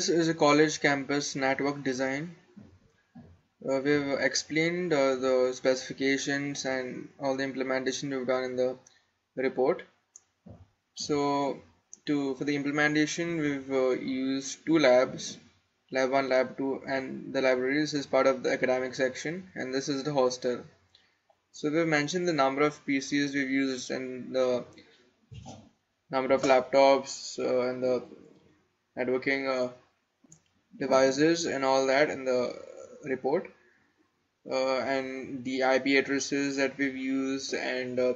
this is a college campus network design. Uh, we've explained uh, the specifications and all the implementation we've done in the report. So to for the implementation we've uh, used two labs, lab 1, lab 2 and the libraries is part of the academic section and this is the hostel. So we've mentioned the number of PCs we've used and the number of laptops uh, and the networking uh, devices and all that in the report. Uh, and the IP addresses that we've used and uh,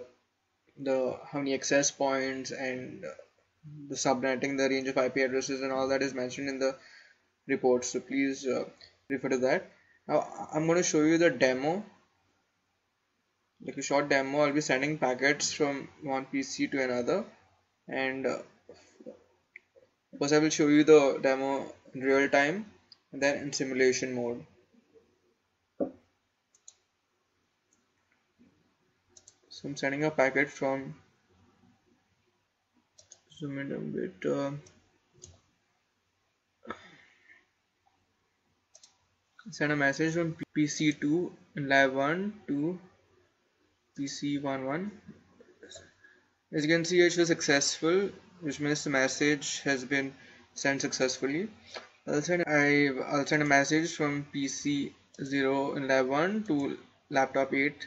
the how many access points and the subnetting the range of IP addresses and all that is mentioned in the report. So please uh, refer to that. Now I'm going to show you the demo. Like a short demo I'll be sending packets from one PC to another. And uh, first I will show you the demo real time and then in simulation mode. So I'm sending a packet from zoom in a bit uh, send a message from PC2 in lab 1 to PC11 as you can see it was successful which means the message has been sent successfully. I'll send, I, I'll send a message from PC 0 in lab 1 to laptop 8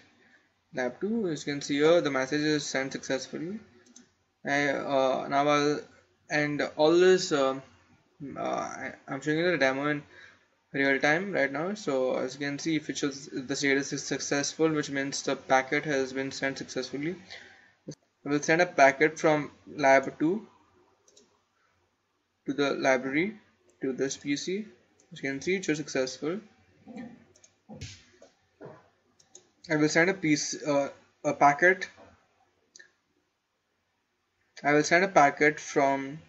lab 2 as you can see here the message is sent successfully. I, uh, now I'll and all this uh, uh, I'm showing you the demo in real time right now. So as you can see if it shows the status is successful which means the packet has been sent successfully. I will send a packet from lab 2 to the library to this PC as you can see it's successful. I will send a piece uh, a packet. I will send a packet from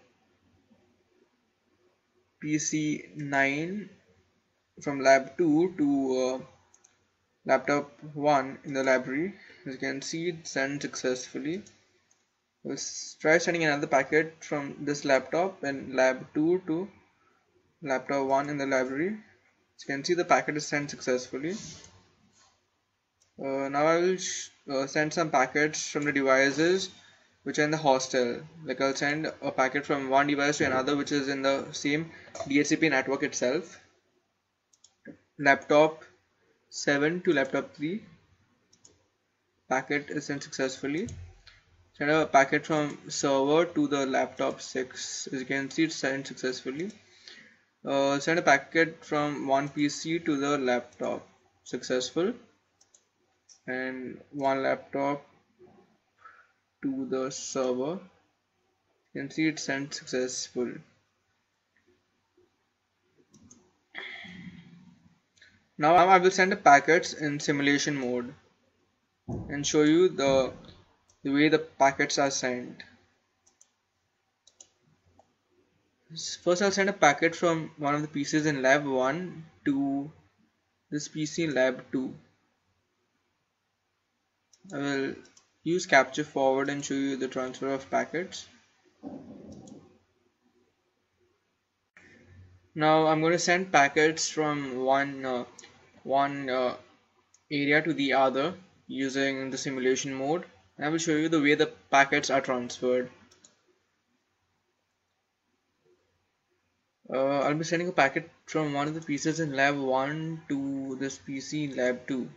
PC 9 from lab 2 to uh, laptop 1 in the library as you can see it sent successfully try sending another packet from this laptop and lab 2 to laptop 1 in the library. You can see the packet is sent successfully. Uh, now I will uh, send some packets from the devices which are in the hostel. Like I'll send a packet from one device to another which is in the same DHCP network itself. Laptop 7 to laptop 3 packet is sent successfully send a packet from server to the laptop 6 as you can see it's sent successfully. Uh, send a packet from one PC to the laptop. Successful. And one laptop to the server. You can see it's sent successful. Now I will send the packets in simulation mode and show you the the way the packets are sent. First I'll send a packet from one of the PCs in lab 1 to this PC in lab 2 I will use capture forward and show you the transfer of packets. Now I'm going to send packets from one uh, one uh, area to the other using the simulation mode I will show you the way the packets are transferred. Uh, I'll be sending a packet from one of the PCs in lab 1 to this PC in lab 2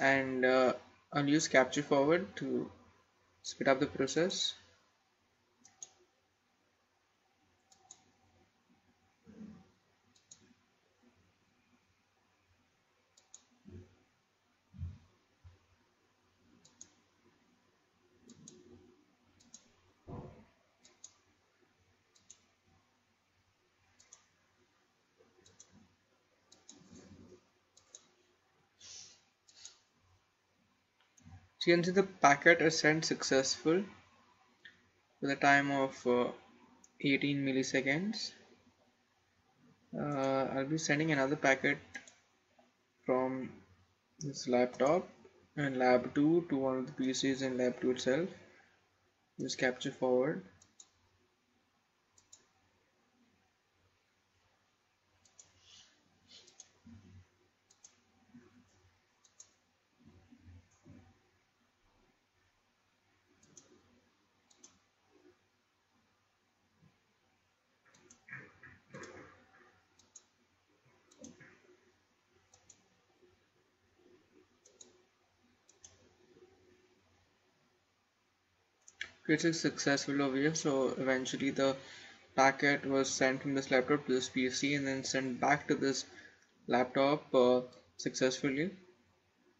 and uh, I'll use capture forward to speed up the process you can see the packet is sent successful with a time of uh, 18 milliseconds. Uh, I'll be sending another packet from this laptop and lab 2 to one of the PCs in lab 2 itself. Just capture forward. It's a successful over here. So eventually the packet was sent from this laptop to this PC and then sent back to this laptop uh, successfully.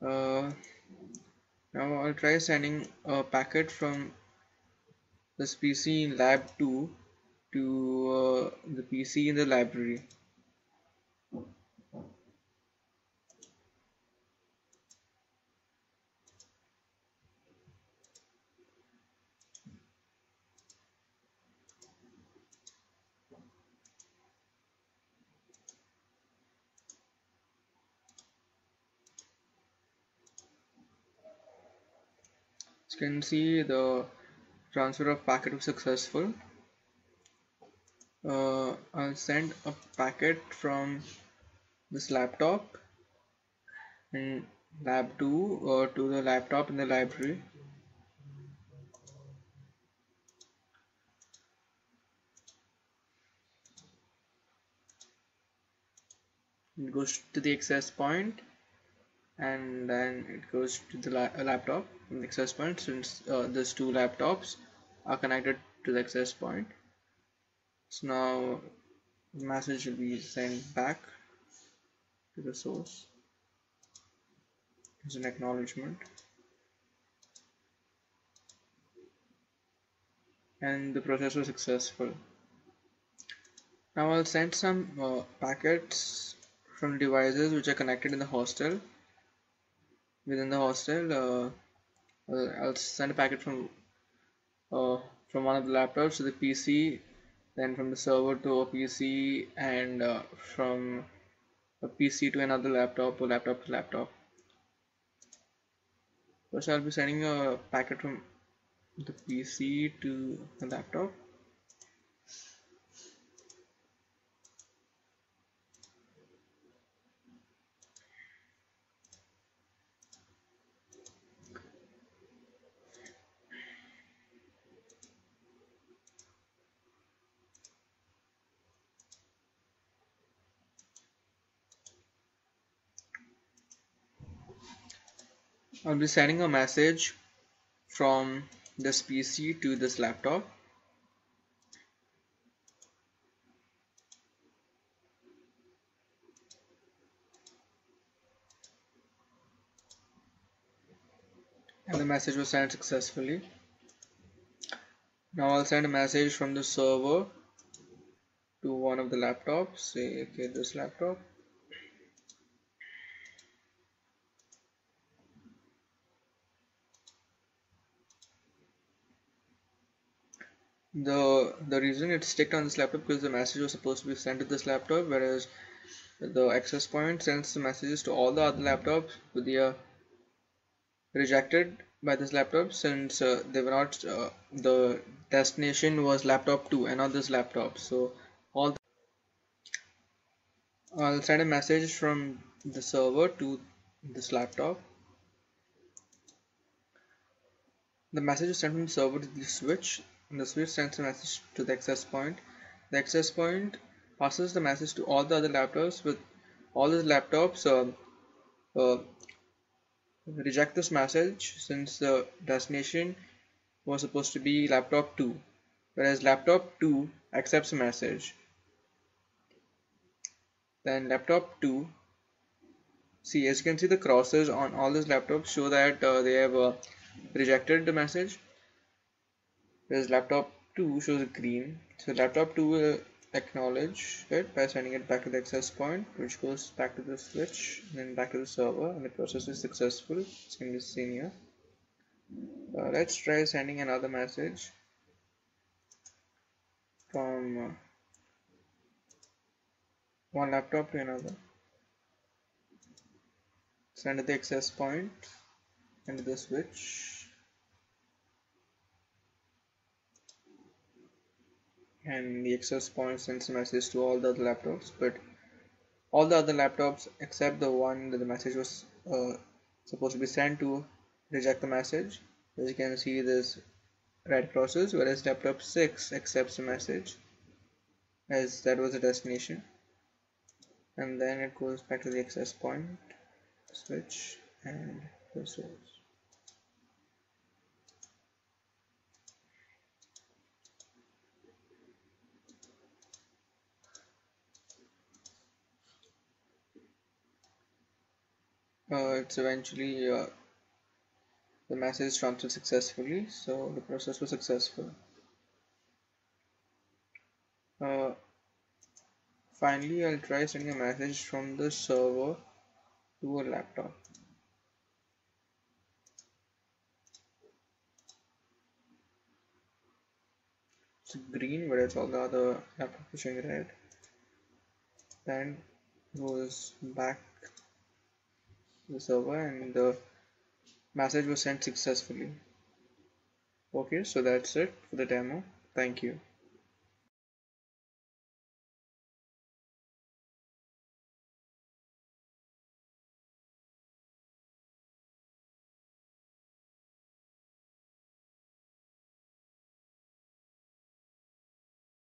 Uh, now I'll try sending a packet from this PC in lab 2 to uh, the PC in the library. Can see the transfer of packet was successful. Uh, I'll send a packet from this laptop in lab 2 uh, to the laptop in the library. It goes to the access point and then it goes to the la laptop the access point since uh, these two laptops are connected to the access point. So now the message will be sent back to the source. As an acknowledgement. And the process was successful. Now I'll send some uh, packets from devices which are connected in the hostel within the hostel uh, I'll send a packet from uh, from one of the laptops to the PC then from the server to a PC and uh, from a PC to another laptop or laptop to laptop. First I'll be sending a packet from the PC to the laptop I'll be sending a message from this PC to this laptop. And the message was sent successfully. Now I'll send a message from the server to one of the laptops. Say okay this laptop the the reason it's sticked on this laptop because the message was supposed to be sent to this laptop whereas the access point sends the messages to all the other laptops but they are rejected by this laptop since uh, they were not uh, the destination was laptop 2 and not this laptop. So all I'll send a message from the server to this laptop. The message is sent from the server to the switch the switch sends a message to the access point. The access point passes the message to all the other laptops with all the laptops uh, uh, reject this message since the destination was supposed to be laptop 2 whereas laptop 2 accepts the message then laptop 2 see as you can see the crosses on all these laptops show that uh, they have uh, rejected the message whereas laptop 2 shows green. So laptop 2 will acknowledge it by sending it back to the access point which goes back to the switch and then back to the server and the process is successful. Be seen here. Uh, let's try sending another message from uh, one laptop to another. Send to the access point and the switch and the access point sends a message to all the other laptops but all the other laptops except the one that the message was uh, supposed to be sent to reject the message. As you can see this red crosses whereas laptop 6 accepts the message as that was the destination. And then it goes back to the access point switch and the source uh, it's eventually uh, the message transferred successfully so the process was successful. Uh, finally I'll try sending a message from the server to a laptop. It's green but it's all the other laptop is red. Then goes back the server and the message was sent successfully. Okay so that's it for the demo. Thank you